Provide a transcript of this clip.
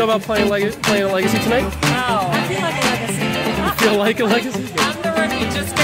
feel about playing leg playing a legacy tonight? Oh, I feel like a legacy. You feel like a legacy? I'm the rookie just